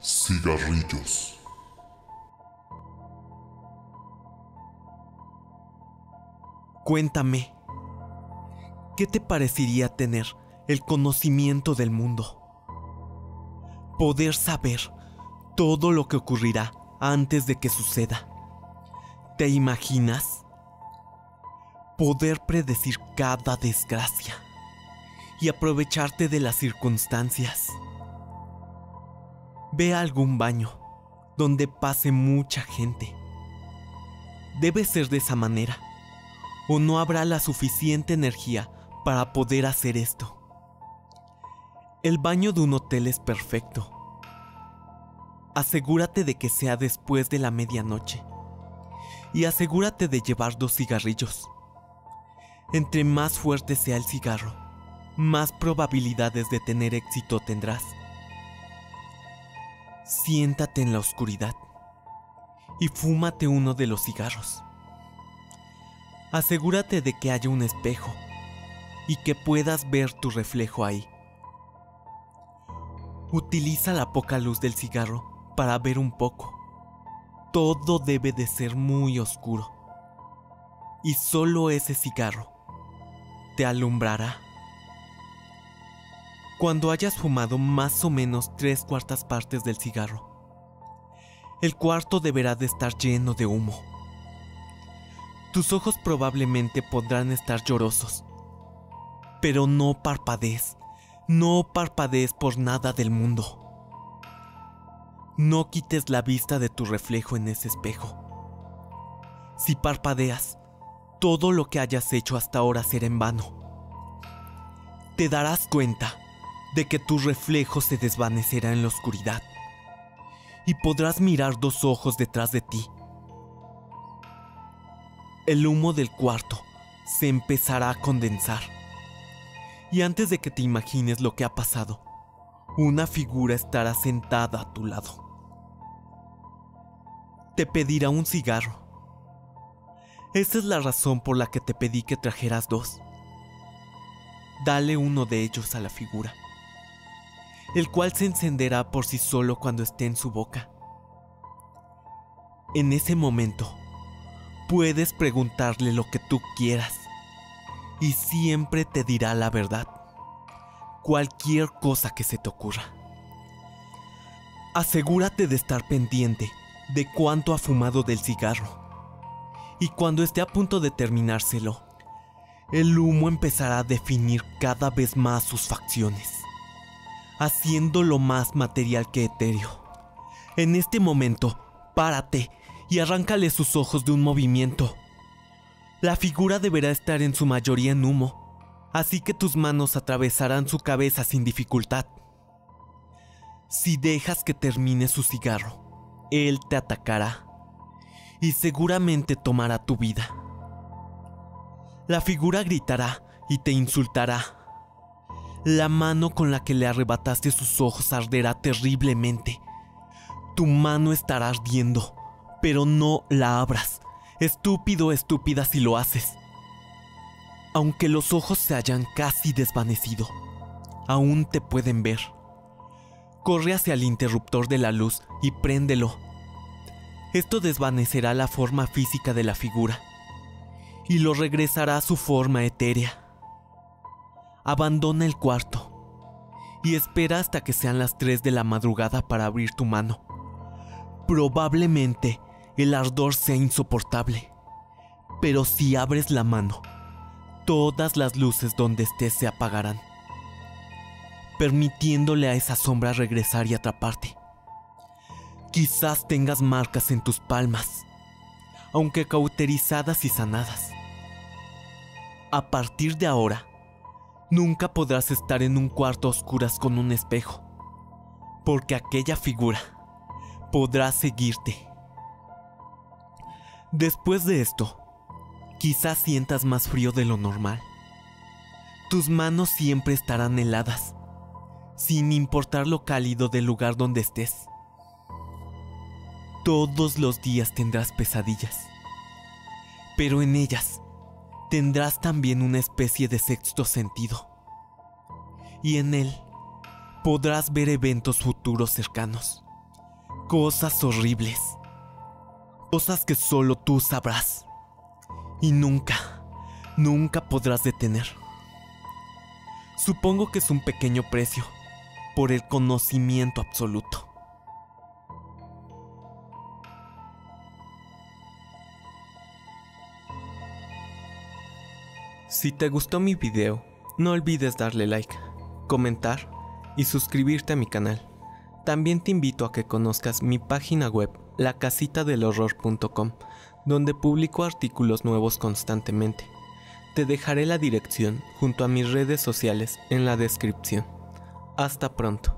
Cigarrillos. Cuéntame, ¿qué te parecería tener el conocimiento del mundo? Poder saber todo lo que ocurrirá antes de que suceda. ¿Te imaginas? Poder predecir cada desgracia y aprovecharte de las circunstancias. Ve a algún baño donde pase mucha gente. Debe ser de esa manera, o no habrá la suficiente energía para poder hacer esto. El baño de un hotel es perfecto. Asegúrate de que sea después de la medianoche. Y asegúrate de llevar dos cigarrillos. Entre más fuerte sea el cigarro, más probabilidades de tener éxito tendrás. Siéntate en la oscuridad y fúmate uno de los cigarros. Asegúrate de que haya un espejo y que puedas ver tu reflejo ahí. Utiliza la poca luz del cigarro para ver un poco. Todo debe de ser muy oscuro. Y solo ese cigarro te alumbrará. Cuando hayas fumado más o menos tres cuartas partes del cigarro, el cuarto deberá de estar lleno de humo. Tus ojos probablemente podrán estar llorosos, pero no parpadees, no parpadees por nada del mundo. No quites la vista de tu reflejo en ese espejo. Si parpadeas, todo lo que hayas hecho hasta ahora será en vano. Te darás cuenta de que tu reflejo se desvanecerá en la oscuridad y podrás mirar dos ojos detrás de ti. El humo del cuarto se empezará a condensar y antes de que te imagines lo que ha pasado, una figura estará sentada a tu lado. Te pedirá un cigarro. Esa es la razón por la que te pedí que trajeras dos. Dale uno de ellos a la figura el cual se encenderá por sí solo cuando esté en su boca. En ese momento, puedes preguntarle lo que tú quieras y siempre te dirá la verdad, cualquier cosa que se te ocurra. Asegúrate de estar pendiente de cuánto ha fumado del cigarro y cuando esté a punto de terminárselo, el humo empezará a definir cada vez más sus facciones haciéndolo más material que etéreo. En este momento, párate y arráncale sus ojos de un movimiento. La figura deberá estar en su mayoría en humo, así que tus manos atravesarán su cabeza sin dificultad. Si dejas que termine su cigarro, él te atacará y seguramente tomará tu vida. La figura gritará y te insultará la mano con la que le arrebataste sus ojos arderá terriblemente. Tu mano estará ardiendo, pero no la abras. Estúpido, estúpida si lo haces. Aunque los ojos se hayan casi desvanecido, aún te pueden ver. Corre hacia el interruptor de la luz y préndelo. Esto desvanecerá la forma física de la figura y lo regresará a su forma etérea abandona el cuarto y espera hasta que sean las 3 de la madrugada para abrir tu mano. Probablemente el ardor sea insoportable, pero si abres la mano, todas las luces donde estés se apagarán, permitiéndole a esa sombra regresar y atraparte. Quizás tengas marcas en tus palmas, aunque cauterizadas y sanadas. A partir de ahora, Nunca podrás estar en un cuarto a oscuras con un espejo, porque aquella figura podrá seguirte. Después de esto, quizás sientas más frío de lo normal. Tus manos siempre estarán heladas, sin importar lo cálido del lugar donde estés. Todos los días tendrás pesadillas, pero en ellas tendrás también una especie de sexto sentido. Y en él podrás ver eventos futuros cercanos cosas horribles, cosas que solo tú sabrás y nunca, nunca podrás detener. Supongo que es un pequeño precio por el conocimiento absoluto. Si te gustó mi video, no olvides darle like, comentar y suscribirte a mi canal. También te invito a que conozcas mi página web, lacasitadelhorror.com, donde publico artículos nuevos constantemente. Te dejaré la dirección junto a mis redes sociales en la descripción. Hasta pronto.